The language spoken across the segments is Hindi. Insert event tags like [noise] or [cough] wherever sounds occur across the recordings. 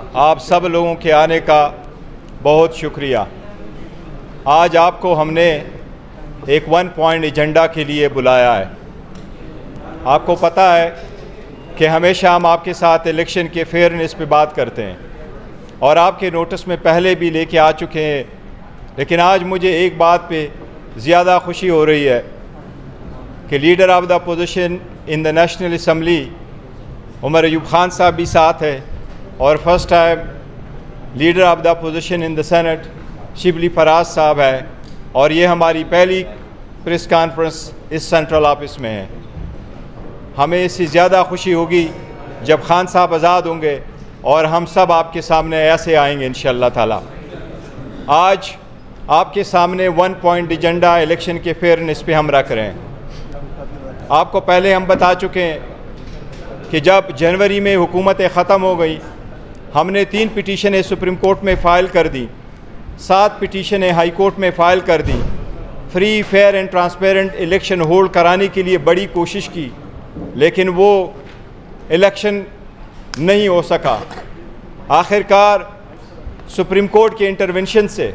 आप सब लोगों के आने का बहुत शुक्रिया। आज आपको हमने एक वन पॉइंट एजेंडा के लिए बुलाया है। आपको पता है कि हमेशा हम आपके साथ इलेक्शन के फेयरनेस पे बात करते हैं और आपके नोटिस में पहले भी लेके आ चुके हैं, लेकिन आज मुझे एक बात पे ज़्यादा खुशी हो रही है कि leader of the opposition in the national assembly Umar Ayub Khan साहब भी साथ है। और first time leader of the opposition in the senate Shibli Faraz साहब है। और ये हमारी पहली प्रेस कॉन्फ्रेंस इस सेंट्रल ऑफ़िस में है। हमें इससे ज़्यादा खुशी होगी जब खान साहब आज़ाद होंगे और हम सब आपके सामने ऐसे आएँगे इन ताला। आज आपके सामने वन पॉइंट एजेंडा इलेक्शन के फेयरनेस पे हम रख रहे हैं। आपको पहले हम बता चुके हैं कि जब जनवरी में हुकूमतें ख़त्म हो गई हमने तीन पिटीशनें सुप्रीम कोर्ट में फ़ाइल कर दी। सात पिटीशनें हाई कोर्ट में फ़ाइल कर दी। Free, fair and transparent election hold कराने के लिए बड़ी कोशिश की, लेकिन वो इलेक्शन नहीं हो सका। आखिरकार सुप्रीम कोर्ट के इंटरवेंशन से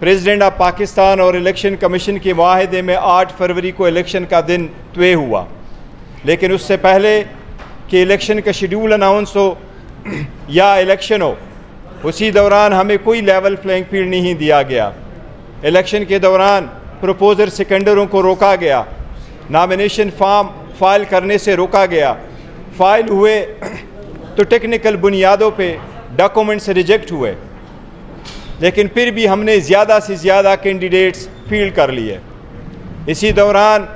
प्रेसिडेंट ऑफ़ पाकिस्तान और इलेक्शन कमीशन के माहदे में 8 फरवरी को इलेक्शन का दिन तय हुआ। लेकिन उससे पहले कि इलेक्शन का शेड्यूल अनाउंस हो या इलेक्शन हो उसी दौरान हमें कोई लेवल प्लेइंग फ़ील्ड नहीं दिया गया। इलेक्शन के दौरान प्रपोजर सेकेंडरों को रोका गया। नामिनेशन फॉर्म फ़ाइल करने से रोका गया। फ़ाइल हुए [clears throat] तो टेक्निकल बुनियादों पे डॉक्यूमेंट्स रिजेक्ट हुए। लेकिन फिर भी हमने ज़्यादा से ज़्यादा कैंडिडेट्स फ़ील्ड कर लिए। इसी दौरान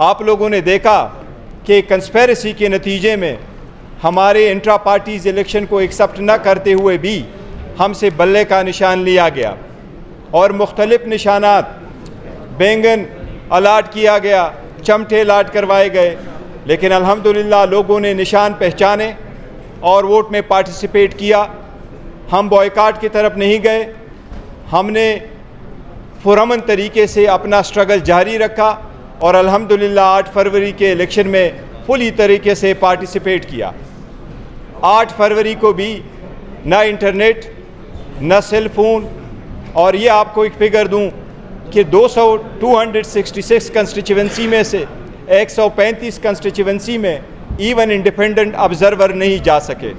आप लोगों ने देखा कि कंस्पेरेसी के नतीजे में हमारे इंट्रा पार्टीज़ इलेक्शन को एक्सेप्ट न करते हुए भी हमसे बल्ले का निशान लिया गया। और मुख्तलिफ़ निशानात बैंगन अलाट किया गया, चमटे अलाट करवाए गए। लेकिन अल्हम्दुलिल्लाह लोगों ने निशान पहचाने और वोट में पार्टिसिपेट किया। हम बॉयकाट की तरफ़ नहीं गए। हमने पुरमन तरीके से अपना स्ट्रगल जारी रखा और अल्हम्दुलिल्लाह आठ फरवरी के इलेक्शन में फुली तरीके से पार्टिसिपेट किया। आठ फरवरी को भी न इंटरनेट, न सेल फ़ोन और ये आपको एक फिगर दूँ कि 200 266 कंस्टिट्यूंसी में से 135 कंस्टिट्यूंसी में इवन इंडिपेंडेंट ऑब्जर्वर नहीं जा सके।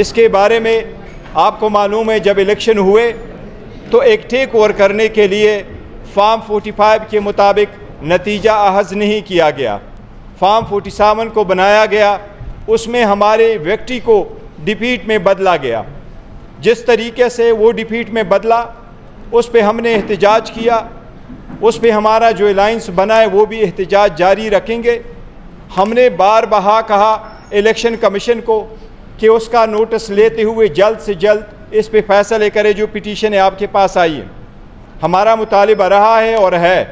इसके बारे में आपको मालूम है, जब इलेक्शन हुए तो एक टेक ओवर करने के लिए फार्म 45 के मुताबिक नतीजा अहज नहीं किया गया। फार्म 47 को बनाया गया उसमें हमारे व्यक्ति को डिफीट में बदला गया। जिस तरीके से वो डिफीट में बदला, उस पर हमने एहतजाज किया, उस पर हमारा जो अलाइंस बना है, वो भी एहतजाज जारी रखेंगे। हमने बार बहा कहा इलेक्शन कमीशन को कि उसका नोटिस लेते हुए जल्द से जल्द इस पर फैसले करे जो पिटीशन है आपके पास आई है। हमारा मुतालबा रहा है और है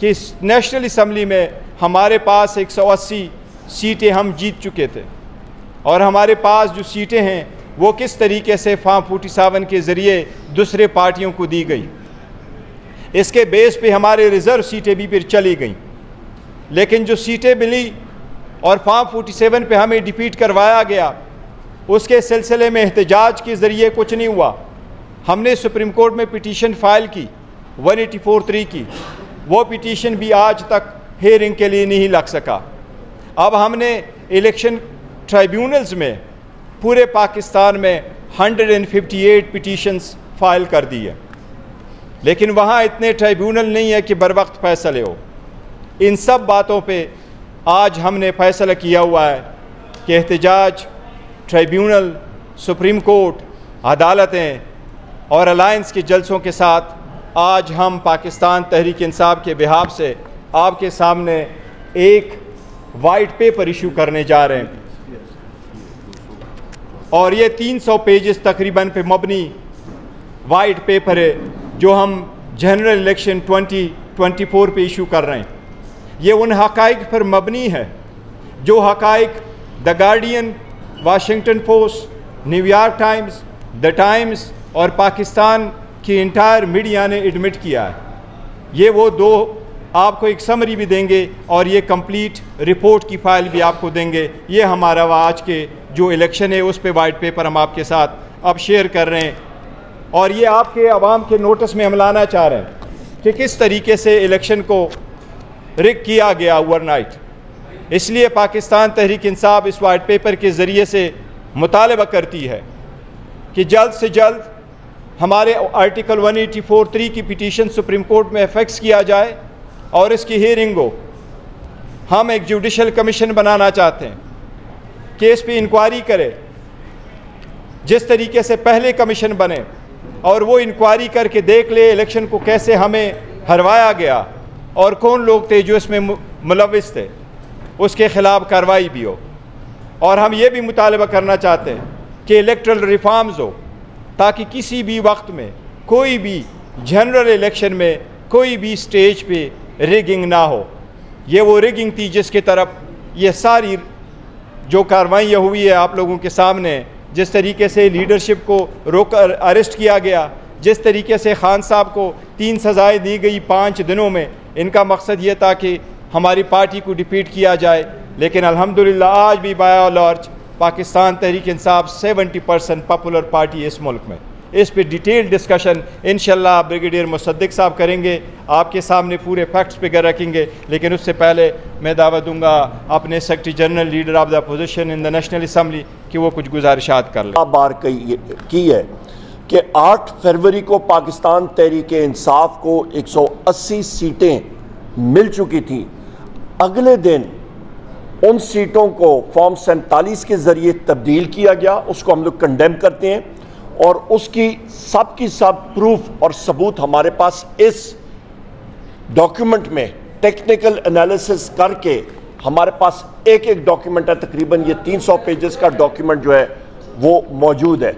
कि नेशनल असम्बली में हमारे पास 180 सीटें हम जीत चुके थे। और हमारे पास जो सीटें हैं, वो किस तरीके से फार्म फोर्टी सेवन के ज़रिए दूसरे पार्टियों को दी गई? इसके बेस पे हमारे रिज़र्व सीटें भी फिर चली गई। लेकिन जो सीटें मिली और फार्म फोर्टी सेवन पर हमें डिपीट करवाया गया, उसके सिलसिले में एहतजाज के ज़रिए कुछ नहीं हुआ। हमने सुप्रीम कोर्ट में पिटीशन फ़ाइल की, वन एटी फोर थ्री की। वो पिटीशन भी आज तक हेयरिंग के लिए नहीं लग सका। अब हमने इलेक्शन ट्राइब्यूनल्स में पूरे पाकिस्तान में 158 पिटीशंस फ़ाइल कर दी है। लेकिन वहाँ इतने ट्राइब्यूनल नहीं है कि बर वक्त फैसले हो। इन सब बातों पे आज हमने फैसला किया हुआ है कि एहतजाज, ट्राइब्यूनल, सुप्रीम कोर्ट, अदालतें और अलायंस के जलसों के साथ आज हम पाकिस्तान तहरीक इंसाफ के बिहाब से आपके सामने एक वाइट पेपर इशू करने जा रहे हैं। और ये 300 पेजेस तकरीबन पे मबनी वाइट पेपर है, जो हम जनरल इलेक्शन 2024 पे इशू कर रहे हैं। ये उन हकाइक पर मबनी है, जो हकाइक the Guardian Washington Post New York Times the Times और पाकिस्तान की इंटायर मीडिया ने एडमिट किया है। ये वो दो आपको एक समरी भी देंगे और ये कंप्लीट रिपोर्ट की फ़ाइल भी आपको देंगे। ये हमारा आज के जो इलेक्शन है, उस पर वाइट पेपर हम आपके साथ अब शेयर कर रहे हैं। और ये आपके आवाम के नोटिस में हम लाना चाह रहे हैं कि किस तरीके से इलेक्शन को रिक किया गया ओवरनाइट इसलिए पाकिस्तान तहरीक इंसाफ इस वाइट पेपर के ज़रिए से मुतालबा करती है कि जल्द से जल्द हमारे आर्टिकल 184 की पिटीशन सुप्रीम कोर्ट में अफेक्स किया जाए। और इसकी हियरिंग हो। हम एक जुडिशल कमीशन बनाना चाहते हैं। केस पे इंक्वायरी करे। जिस तरीके से पहले कमीशन बने, और वो इंक्वायरी करके देख ले इलेक्शन को कैसे हमें हरवाया गया, और कौन लोग थे जो इसमें मुलविस थे, उसके ख़िलाफ़ कार्रवाई भी हो। और हम ये भी मुतालबा करना चाहते हैं कि इलेक्ट्रल रिफॉर्म्स हो, ताकि किसी भी वक्त में, कोई भी जनरल इलेक्शन में, कोई भी स्टेज पे रिगिंग ना हो। ये वो रिगिंग थी जिसकी तरफ़ ये सारी जो कार्रवाइयाँ हुई है आप लोगों के सामने, जिस तरीके से लीडरशिप को रोक अरेस्ट किया गया, जिस तरीके से खान साहब को तीन सज़ाएँ दी गई पाँच दिनों में, इनका मकसद ये था कि हमारी पार्टी को डिपीट किया जाए। लेकिन अल्हम्दुलिल्लाह आज भी बाया Pakistan Tehreek Insaf seventy percent popular party इस मुल्क में। इस पर डिटेल डिस्कशन इन ब्रिगेडियर मुसद्दिक साहब करेंगे। आपके सामने पूरे फैक्ट्स फिगर रखेंगे। लेकिन उससे पहले मैं दावा दूँगा अपने secretary general leader of the opposition in the national assembly कि वो कुछ गुजारिशात कर ले। बार कही की है कि 8 फरवरी को पाकिस्तान तहरीक इंसाफ को 180 सीटें मिल चुकी थी। अगले दिन उन सीटों को फॉर्म सैंतालीस के ज़रिए तब्दील किया गया। उसको हम लोग कंडेम करते हैं। और उसकी सब की सब प्रूफ और सबूत हमारे पास इस डॉक्यूमेंट में टेक्निकल एनालिसिस करके हमारे पास एक एक डॉक्यूमेंट है, तकरीबन ये 300 पेजेस का डॉक्यूमेंट जो है, वो मौजूद है।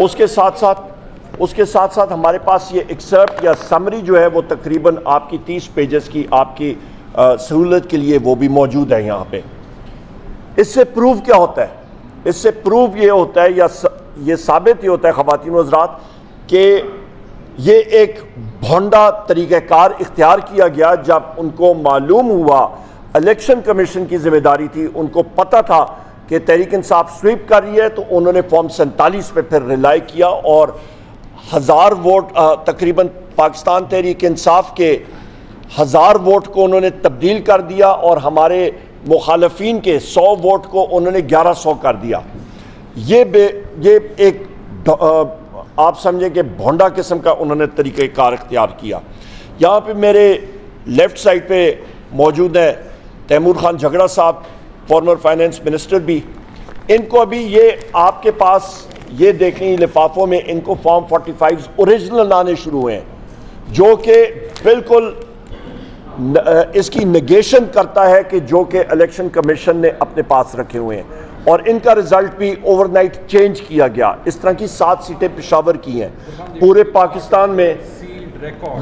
उसके साथ साथ उसके साथ साथ हमारे पास ये एक्सेप्ट या समरी जो है, वो तकरीबन आपकी 30 पेजेस की आपकी सहूलत के लिए वो भी मौजूद है यहाँ पे। इससे प्रूव क्या होता है? इससे प्रूफ ये होता है या ये साबित ही होता है ख़वान हजरात कि ये एक भोंडा तरीक़ार इख्तियार किया गया जब उनको मालूम हुआ, इलेक्शन कमीशन की ज़िम्मेदारी थी, उनको पता था कि तहरीक इंसाफ स्वीप कर रही है तो उन्होंने फॉर्म सैंतालीस पे फिर रिलाई किया और हज़ार वोट तकरीबन पाकिस्तान तहरीक इंसाफ के हज़ार वोट को उन्होंने तब्दील कर दिया और हमारे मुखालफी के सौ वोट को उन्होंने ग्यारह सौ कर दिया। ये बे, ये एक आप समझे कि भोंडा किस्म का उन्होंने तरीक़ार इख्तियार किया। यहाँ पे मेरे लेफ़्ट साइड पे मौजूद है तैमूर खान झगड़ा साहब फॉर्मर फाइनेंस मिनिस्टर भी। इनको अभी ये आपके पास ये देखें, लिफाफों में इनको फॉर्म 45 ओरिजिनल आने शुरू हुए हैं, जो कि बिल्कुल इसकी निगेशन करता है कि जो कि इलेक्शन कमीशन ने अपने पास रखे हुए हैं। और इनका रिज़ल्ट भी ओवरनाइट चेंज किया गया। इस तरह की सात सीटें पेशावर की हैं। पूरे पाकिस्तान में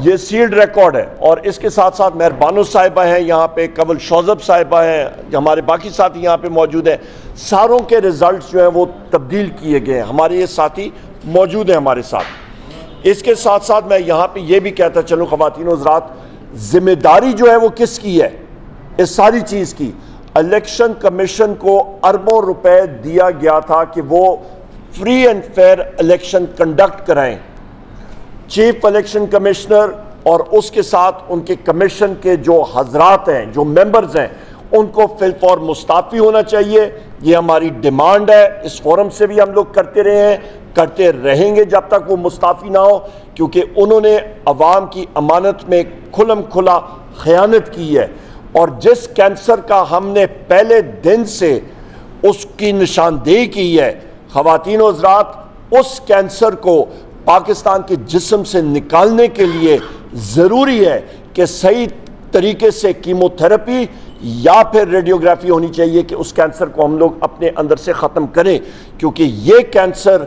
ये सील्ड रिकॉर्ड है। और इसके साथ साथ मेहरबानो साहिबा हैं, यहाँ पे कबल शौजब साहिबा हैं, हमारे बाकी साथी यहाँ पे मौजूद हैं। सारों के रिज़ल्ट जो हैं वो तब्दील किए गए हैं। हमारे ये साथी मौजूद हैं हमारे साथ। इसके साथ साथ मैं यहाँ पे ये भी कहता चलूँ ख़वान हजरात ज़िम्मेदारी जो है वो किसकी है? इस सारी चीज़ की। इलेक्शन कमीशन को अरबों रुपए दिया गया था कि वो free and fair election conduct कराएँ। चीफ इलेक्शन कमिश्नर और उसके साथ उनके कमीशन के जो हजरात हैं, जो मेंबर्स हैं, उनको फिलफॉर मुस्ताफ़ी होना चाहिए। ये हमारी डिमांड है। इस फोरम से भी हम लोग करते रहे हैं। करते रहेंगे जब तक वो मुस्ताफ़ी ना हो, क्योंकि उन्होंने अवाम की अमानत में खुलम खुला ख़यानत की है। और जिस कैंसर का हमने पहले दिन से उसकी निशानदेही की है ख़वान हजरात, उस कैंसर को पाकिस्तान के जिसम से निकालने के लिए ज़रूरी है कि सही तरीके से कीमोथेरेपी या फिर रेडियोग्राफी होनी चाहिए कि उस कैंसर को हम लोग अपने अंदर से ख़त्म करें, क्योंकि ये कैंसर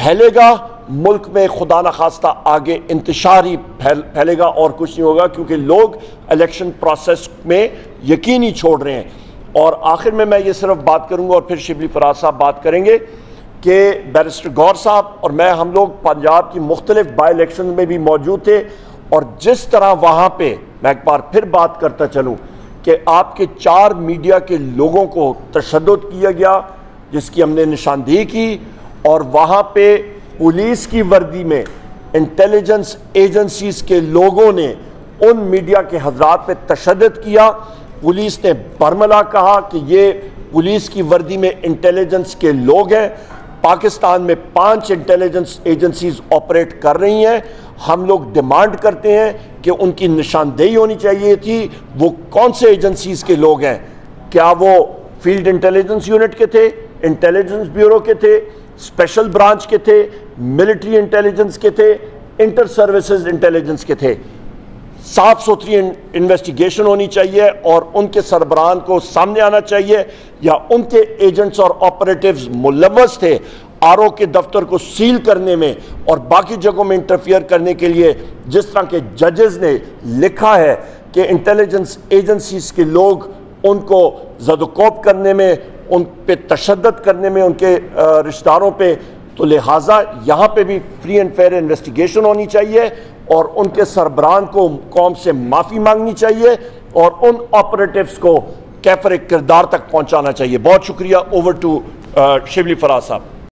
फैलेगा मुल्क में खुदा न खास्ता आगे इंतशार ही फैल, फैलेगा और कुछ नहीं होगा, क्योंकि लोग इलेक्शन प्रोसेस में यकीन ही छोड़ रहे हैं। और आखिर में मैं ये सिर्फ़ बात करूँगा और फिर शिबली फराज साहब बात करेंगे कि बैरिस्टर गौर साहब और मैं, हम लोग पंजाब की मुख्तलिफ़ बाई इलेक्शन में भी मौजूद थे और जिस तरह वहाँ पर मैं एक बार फिर बात करता चलूँ कि आपके चार मीडिया के लोगों को तशद किया गया, जिसकी हमने निशानदेही की और वहाँ पे पुलिस की वर्दी में इंटेलिजेंस एजेंसीज के लोगों ने उन मीडिया के हजरात पे तशद किया। पुलिस ने बरमला कहा कि ये पुलिस की वर्दी में इंटेलिजेंस के लोग हैं। पाकिस्तान में पाँच इंटेलिजेंस एजेंसीज ऑपरेट कर रही हैं। हम लोग डिमांड करते हैं कि उनकी निशानदेही होनी चाहिए थी। वो कौन से एजेंसीज के लोग हैं? क्या वो फ़ील्ड इंटेलिजेंस यूनिट के थे? इंटेलिजेंस ब्यूरो के थे? स्पेशल ब्रांच के थे? मिलिट्री इंटेलिजेंस के थे, इंटर सर्विसेज़ इंटेलिजेंस के थे। साफ़ सुथरी इन्वेस्टिगेशन होनी चाहिए और उनके सरबराहान को सामने आना चाहिए, या उनके एजेंट्स और ऑपरेटिव्स मुलवस थे आर के दफ्तर को सील करने में और बाकी जगहों में इंटरफियर करने के लिए, जिस तरह के जजेस ने लिखा है कि इंटेलिजेंस एजेंसीज के लोग उनको जदकोप करने में, उन पर तशद करने में, उनके रिश्तेदारों पे तो लिहाजा यहाँ पे भी फ्री एंड फेयर इन्वेस्टिगेशन होनी चाहिए और उनके सरबरान को कौम से माफ़ी मांगनी चाहिए और उन ऑपरेटिव्स को कैफर किरदार तक पहुँचाना चाहिए। बहुत शुक्रिया। ओवर टू शिवली फराज साहब।